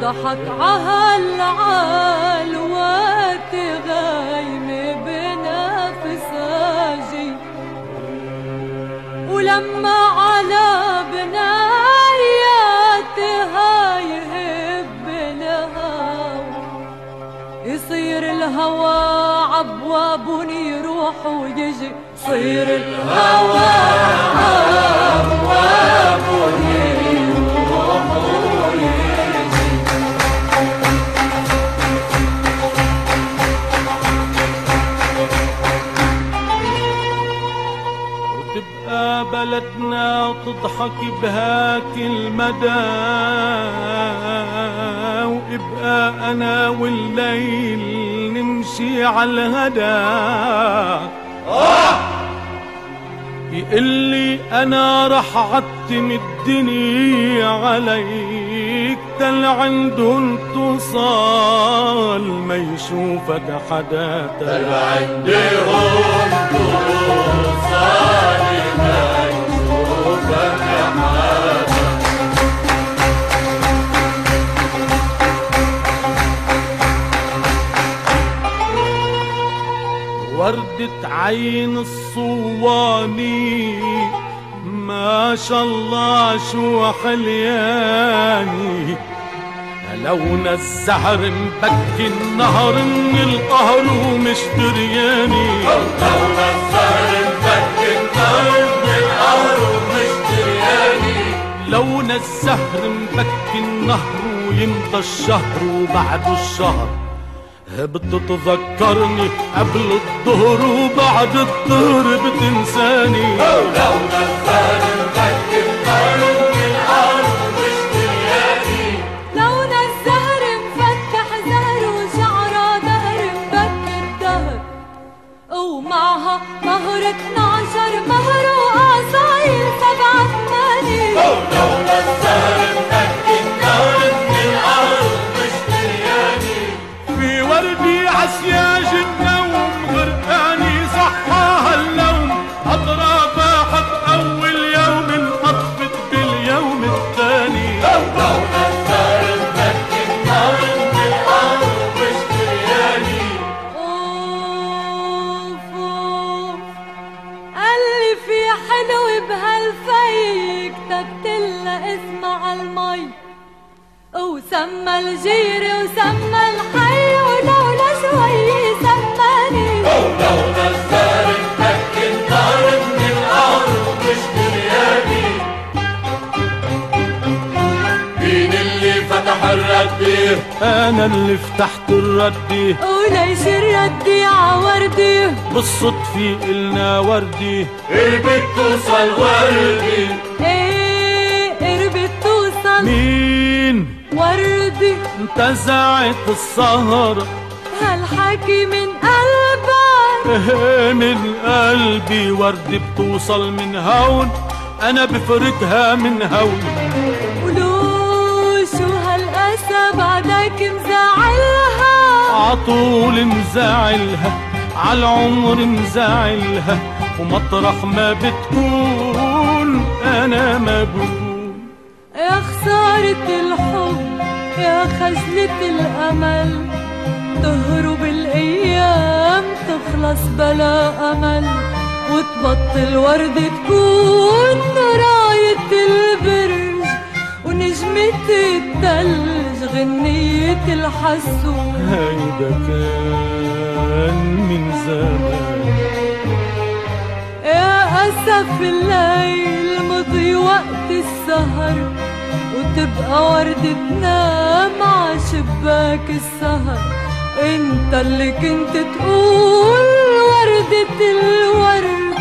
ضحك عهالعال وقت غايم بنفساجي ولما على بناياتها يهب الهوى يصير الهوى عبواب يروح ويجي صير الهوى تضحك بهاك المدى وابقى أنا والليل نمشي على الهدى. يقلي أنا رح عتم الدنيا عليك تل عندهم توصل ما يشوفك حدا. تل عندهم توصل وردة عين الصواني. ما شاء الله شو حلياني لون الزهر مبكي النهر من القهر ومش درياني لون الزهر مبكي النهر من القهر ومش درياني لون الزهر مبكي النهر ويمضى الشهر وبعد الشهر. بتتذكرني قبل الظهر وبعد الظهر بتنساني. ومش درياني لون الزهر مفتح زهر دهر مبكي الدهر. ومعها مهر 12 مهر وسمى الجيري وسمى الحي ولولا شوي سماني لون الزهر مبكي النهر من القهر ومش درياني مين اللي فتح الردي أنا اللي فتحت الردي وليش الردي عوردي بالصدفة إلنا وردي قربت توصل وردي إيه قربت توصل مين وردي انتزعت السهر. هالحكي من قلبك إيه من قلبي وردي بتوصل من هون. أنا بفرقها من هون. ولو شو هالأسى بعدك مزعلها عطول مزعلها عالعمر مزعلها ومطرح ما بتكون أنا ما بكون. يا خسارة الحب يا خجلة الأمل تهرب الأيام تخلص بلا أمل. وتبطل وردة تكون راية البرج ونجمة التلج غنية الحسون هيدا كان من زمان. يا أسف الليل مضي وقت السهر وتبقى وردة تنام ع شباك السهر. انت اللي كنت تقول وردة الورد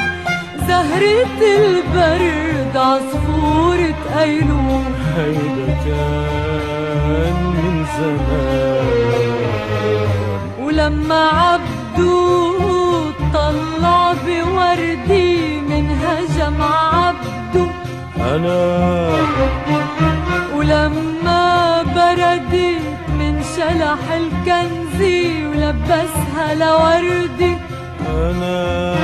زهرة البرد عصفورة أيلول. هيدا كان من زمان. ولما عبدو طلع بوردي من هجم عبدو. أنا شلح الكنزي ولبسها لوردي أنا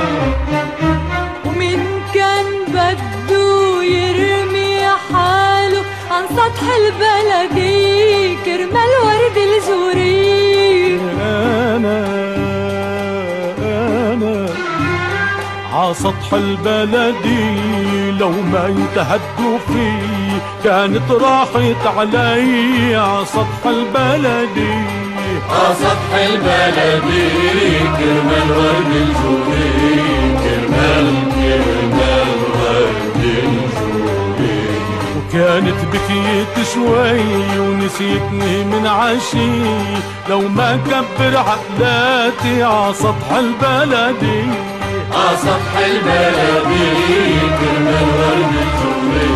ومن كان بده يرمي حاله عن سطح البلدي كرمال ورد الجوري أنا أنا ع سطح البلدي لو ما يتهدوا في كانت راحت علي ع سطح البلدي على سطح البلدي كرمال ورد الجوري كرمال كرمال ورد الجوري وكانت بكيت شوي ونسيتني من عشي. لو ما كبر عقلاتي على سطح البلدي على سطح البلدي كرمال ورد الجوري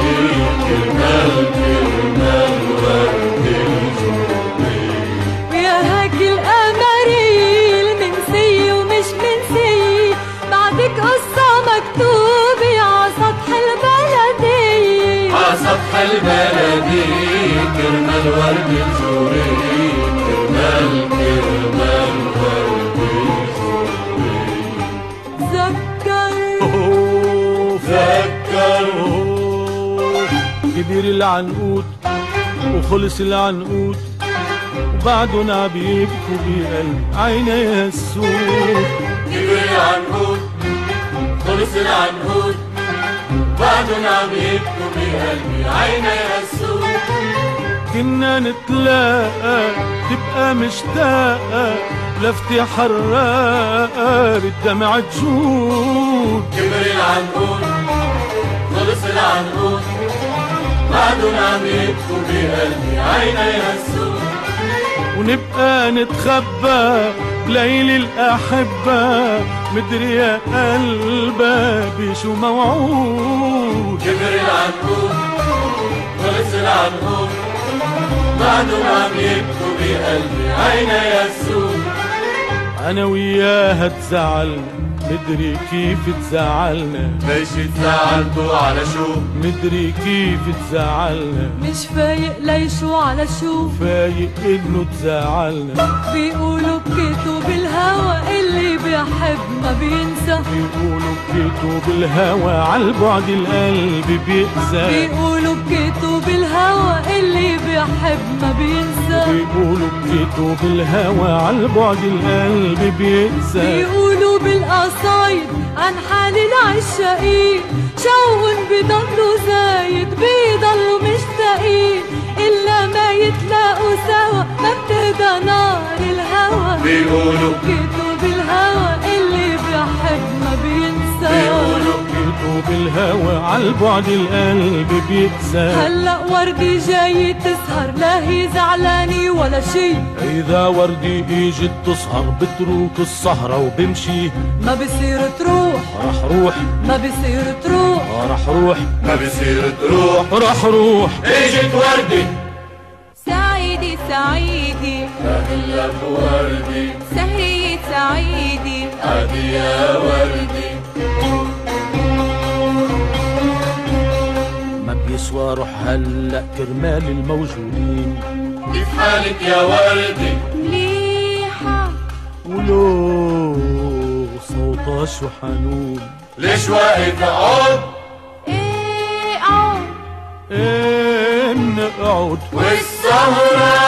كرمال كرمال ورد الجوري يا هاك القمري المنسي ومش منسي بعدك قصة مكتوبة على سطح البلدي. على سطح البلدي كرمال ورد الجوري كرمال كرمال كبير العنقود وخلص العنقود وبعدهم عم يبكوا بقلب عيني السود كبر العنقود خلص العنقود بعدهم عم يبكوا بقلبي عيني السود كنا نتلاقى تبقى مشتاقة لفتي حراقة بالدمع تجود كبر العنقود خلص العنقود بعدهم عم يبكوا بقلبي عيني السود ونبقى نتخبى بليل الأحبة مدري يا قلبي شو موعود. كبر العنقود خلص العنقود بعدهم عم يبكوا بقلبي عيني السود أنا وياها تزعلنا مدري كيف تزعلنا. ليش تزعلتوا على شو؟ مدري كيف تزعلنا. مش فايق ليشو على شو؟ فايق إنه تزعلنا. بيقولوا بكيتوا بالهوى اللي بيحب ما بينسى. بيقولوا بكيتوا بالهوى عالبعد القلب بيأذى. بيقولوا بكيتوا بالهوى اللي بيحب ما بينسى. بيقولوا بكيتوا بالهوى عالبعد القلب بيأذى بيقولوا بالقصايد عن حال العشاقين شوق بيضلوا زايد بيضلوا مشتاقين. إلا ما يتلاقوا سوا ما بتهدى نار الهوى. بيقولوا بكيتوا بالهوى عالبعد القلب بيأذى هلا وردي جاي تسهر لا هي زعلانة ولا شي. إذا وردي إجت تسهر بتروك السهرة وبمشي. ما بصير تروح. رح روح. ما بصير تروح. رح روح. ما بصير تروح. رح روح. اجت وردي. سعيدي سعيدي. لك وردي. سهرية سعيدي. يا وردي. ما بيسوى روح هلا كرمال الموجودين. كيف حالك يا وردي مليحة ولو صوتها شو حنون. ليش واقف أقعد؟ إيه عود إيه نقعد والسهرة